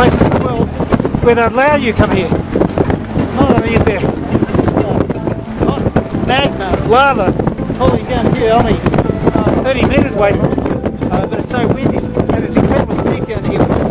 Places in the world where they allow you come here. Not only is there magma, lava falling down here only uh, 30 metres away from us, uh, but it's so windy and it's incredible steep down here.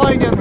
flying in